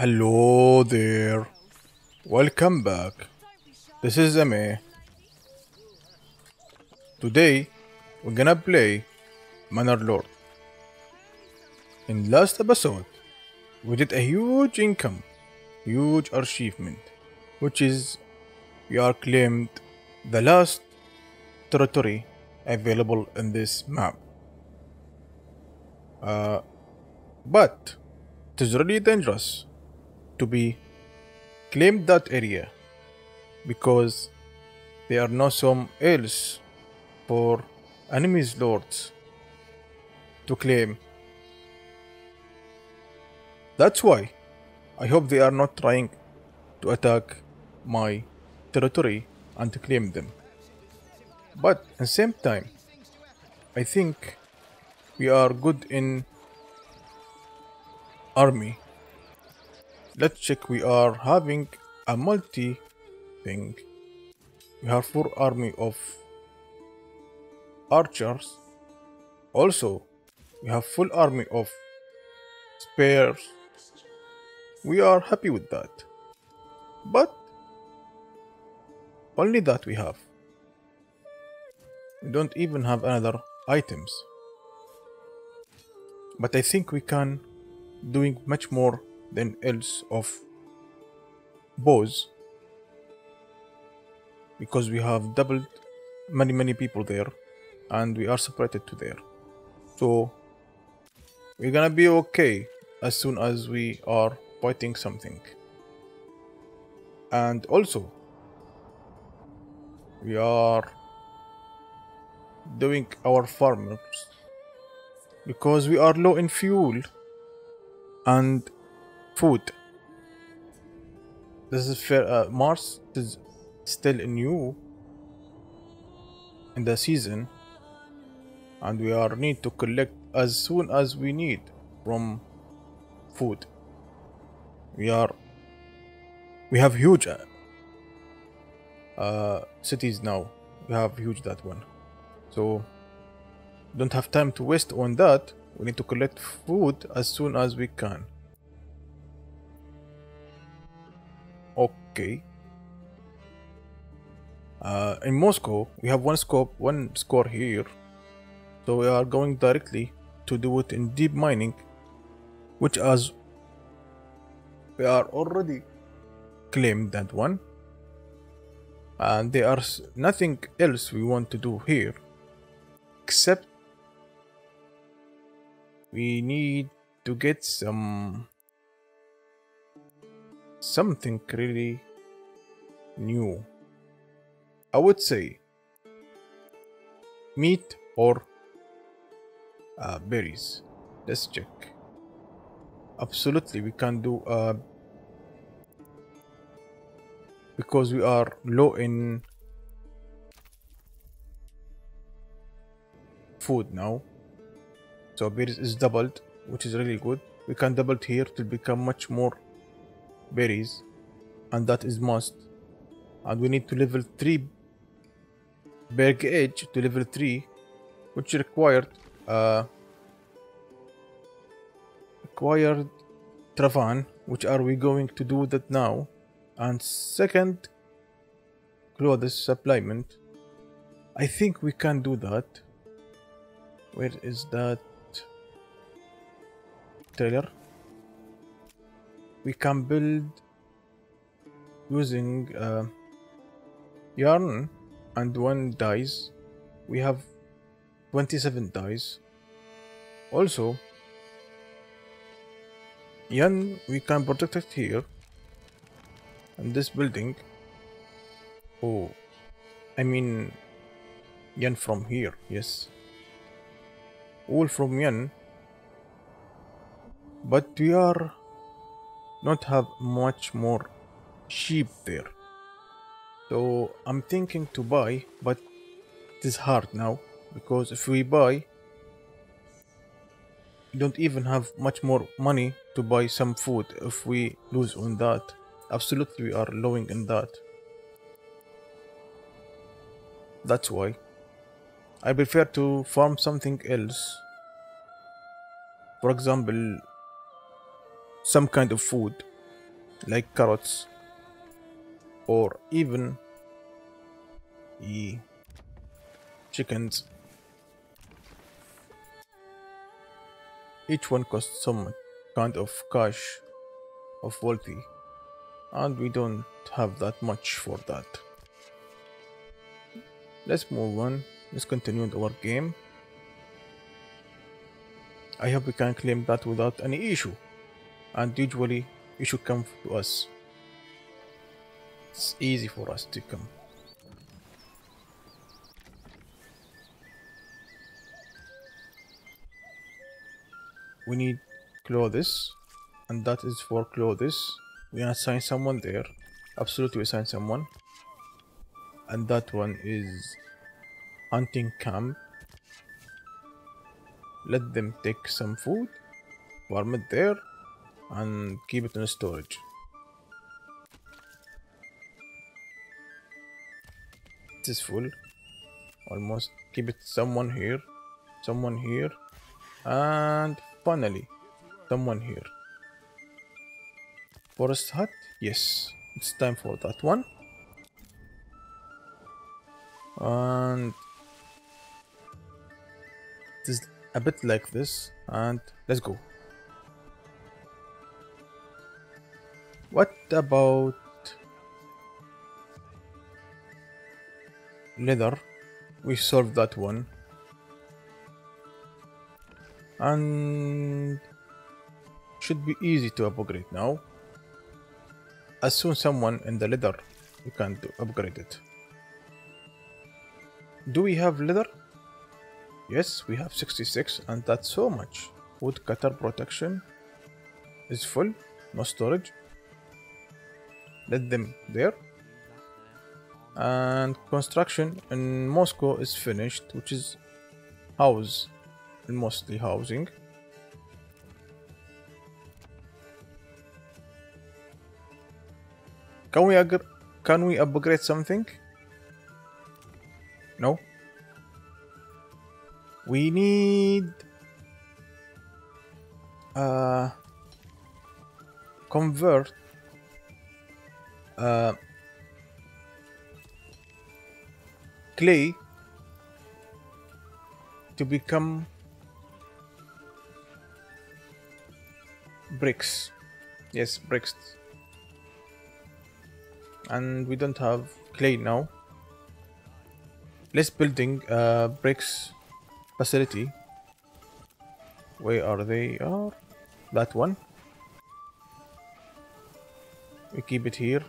Hello there. Welcome back. This is Ame. Today we're gonna play Manor Lord. In last episode, we did a huge income, huge achievement, which is we are claimed the last territory available in this map. Uh, but it is really dangerous to be claimed that area because there are no some else for enemies lords to claim. That's why I hope they are not trying to attack my territory and to claim them. But at the same time, I think we are good in army. Let's check we are having a multi thing. We have four army of archers. Also, we have full army of spears. We are happy with that. But only that we have. We don't even have another items. But I think we can doing much more than else of bows. Because we have doubled many many people there and we are separated to there. So we're gonna be okay as soon as we are fighting something. And also we are doing our farmers. Because we are low in fuel and food. This is fair uh, mars is still new in the season and we are need to collect as soon as we need from food. We are we have huge uh, uh, cities now. We have huge that one. So don't have time to waste on that. We need to collect food as soon as we can okay uh, in Moscow, we have one scope, one score here. So we are going directly to do it in deep mining, which as we are already claimed that one. And there are nothing else we want to do here, except we need to get some something really new. I would say meat or uh, berries. Let's check. Absolutely, we can do uh, because we are low in food now. So berries is doubled, which is really good. We can double it here to become much more berries, and that is must. And we need to level three burgage to level 3, which required uh, required tavern, which are we going to do that now? And second, clothes supplement. I think we can do that. Where is that trailer? We can build using uh, yarn and one dies, we have 27 dies. Also, Yan, we can protect it here. And this building. Oh, I mean, Yan from here, yes. All from Yan. But we are not have much more sheep there. So I'm thinking to buy, but it is hard now because if we buy, we don't even have much more money to buy some food if we lose on that. Absolutely, we are lowing in that. That's why I prefer to farm something else. For example, some kind of food like carrots or even the chickens. Each one costs some kind of cash of wealthy and we don't have that much for that. Let's move on. Let's continue our game. I hope we can claim that without any issue. And usually issue come to us. It's easy for us to come. We need clothes and that is for clothes. We assign someone there. Absolutely assign someone. And that one is hunting camp. Let them take some food, warm it there, and keep it in storage. Is full. Almost keep it someone here, someone here, and finally someone here. Forest hut? Yes, it's time for that one. And it is a bit like this, and let's go. What about leather? We solved that one. And should be easy to upgrade now. As soon someone in the leather, you can do, upgrade it. Do we have leather? Yes, we have 66 and that's so much. wood cutter protection is full, no storage. Let them there. And construction in Moscow is finished, which is house, mostly housing. Can we can we upgrade something? No. We need uh convert uh clay to become bricks. Yes, bricks. And we don't have clay now. Let's building uh, bricks facility. Where are they? Are that one. We keep it here.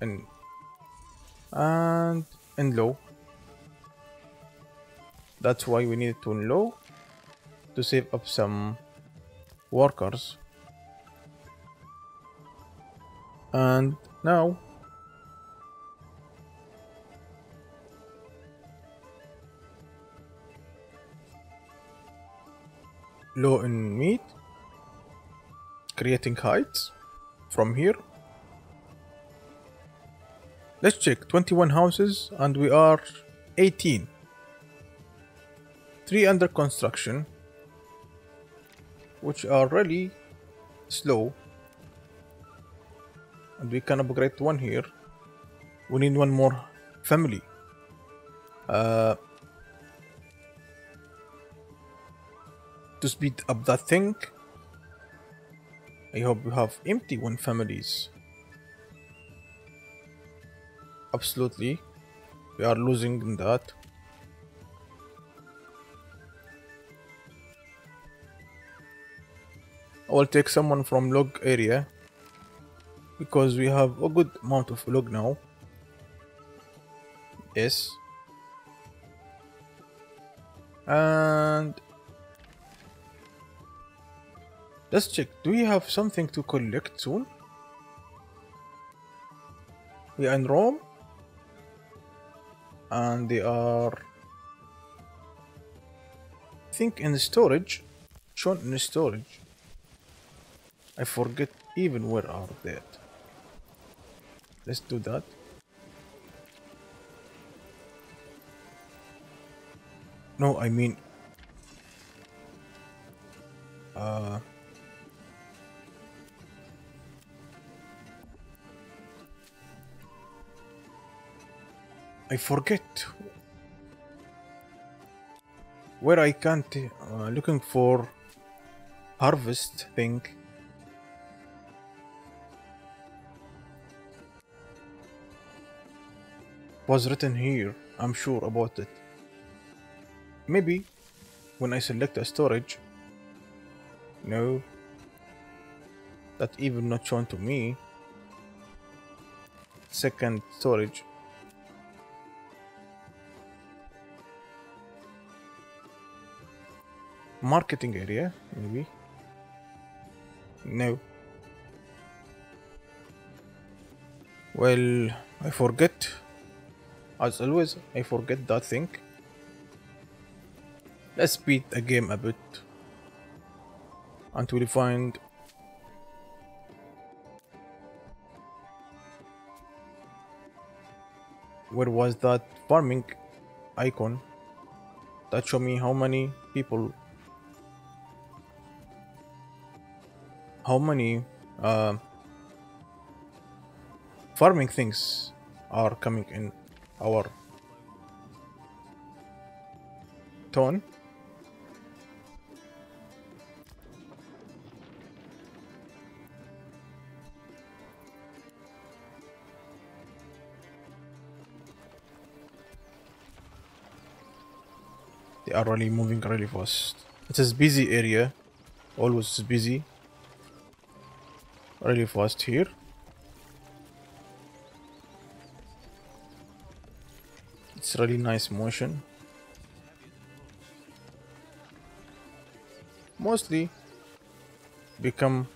And and in low that's why we need to low to save up some workers and now. Low in meat. Creating heights from here. Let's check. 21 houses and we are 18. 3 under construction which are really slow. And we can upgrade one here. We need one more family. Uh, to speed up that thing I hope we have empty one families absolutely. We are losing in that. I will take someone from log area because we have a good amount of log now. Yes. And let's check. Do we have something to collect soon? We are in Rome and they are I think in the storage. Shown in the storage. I forget even where are they Let's do that. No, I mean... Uh, I forget where I can't uh, looking for harvest thing. Was written here I'm sure about it. Maybe when I select a storage. No. That even not shown to me. Second storage marketing area maybe. No. Well I forget. As always I forget that thing. Let's speed the game a bit. Until we find where was that farming icon that show me how many people how many uh, farming things are coming in our tone they are really moving really fast. It is a busy area. Always busy really fast here it's really nice motion. Mostly become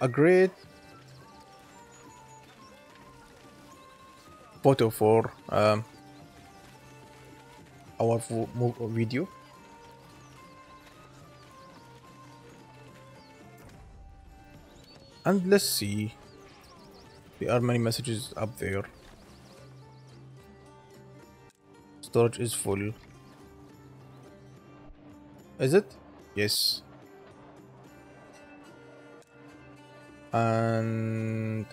a great photo for um, our video and let's see. There are many messages up there. Storage is full. Is it? Yes. And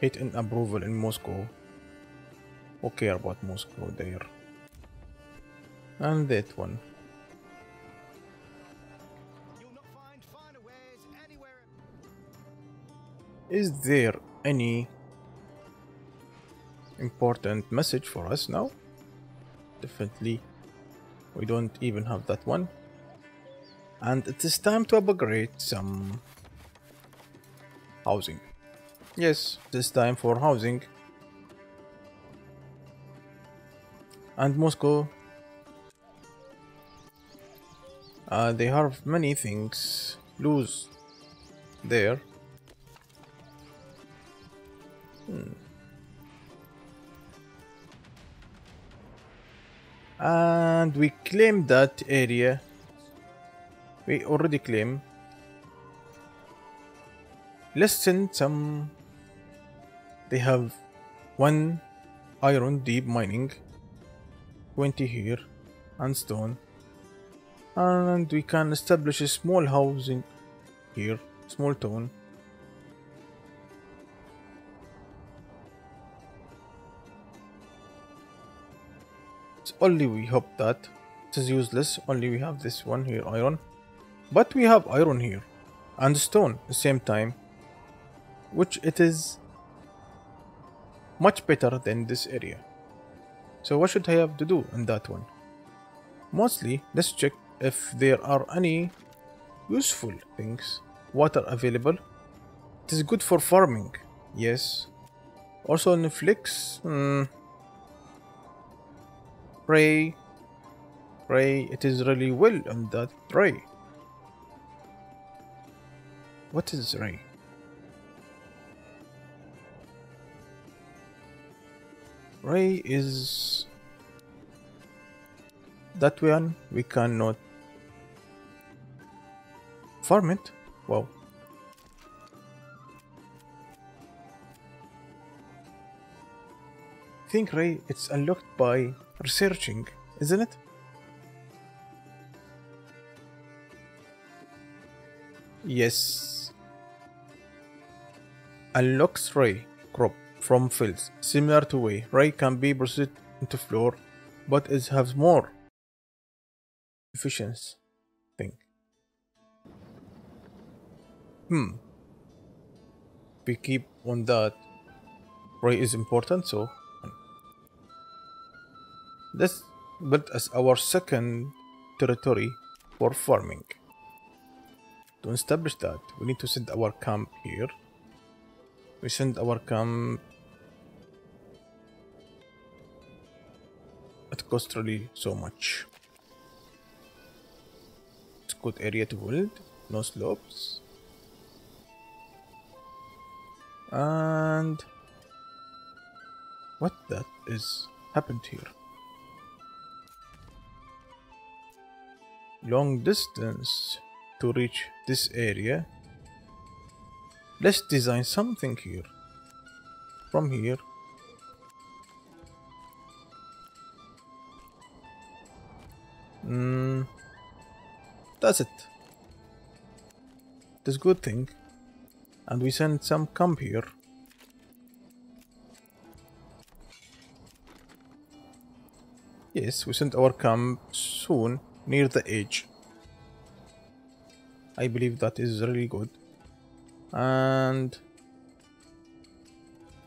hit in approval in Moscow. Okay about Moscow there? And that one Is there any important message for us now? Definitely. We don't even have that one. And it is time to upgrade some housing. Yes, this time for housing. And Moscow. Uh, they have many things lose there. And we claim that area. We already claim. Let's send some. They have one iron deep mining, 20 here, and stone. And we can establish a small housing here, small town. Only we hope that it is useless. Only we have this one here iron. But we have iron here and stone at the same time which it is much better than this area. So what should I have to do in that one? Mostly let's check if there are any useful things. Water available. It is good for farming yes. Also Netflix hmm, Pray. Pray. It is really well on that. Pray. What is rye? Rye is that one we cannot farm it. Wow. think rye it's unlocked by researching, isn't it? Yes. Unlocks Rye crop. from fields, similar to way rye can be processed into flour, but it has more efficiency thing. Hmm. We keep on that. Rye is important, so this built as our second territory for farming. To establish that, we need to send our camp here. We send our camp. It costs really so much. It's good area to build, no slopes. And what that is happened here? Long distance to reach this area. Let's design something here. From here. Mm, that's it. That's good thing. And we send some camp here. Yes, we send our camp soon near the edge. I believe that is really good. And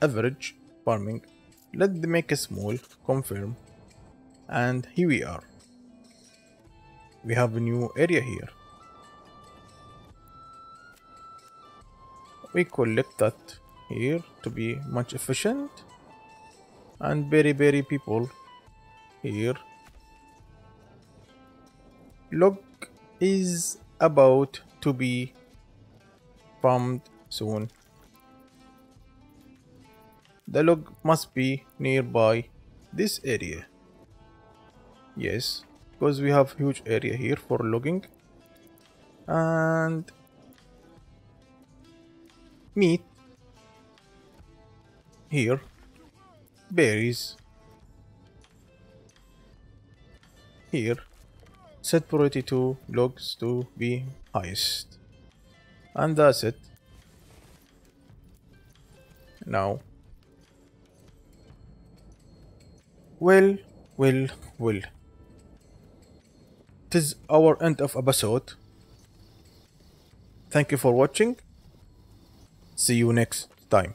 average farming. Let them make a small, confirm. And here we are. We have a new area here. We collect that here to be much efficient. And very very people here. Log is about to be farmed soon. The log must be nearby this area. Yes, because we have huge area here for logging. And meat here, berries here set priority to logs to be highest. And that's it. Now. Well well well. It is our end of episode. Thank you for watching. See you next time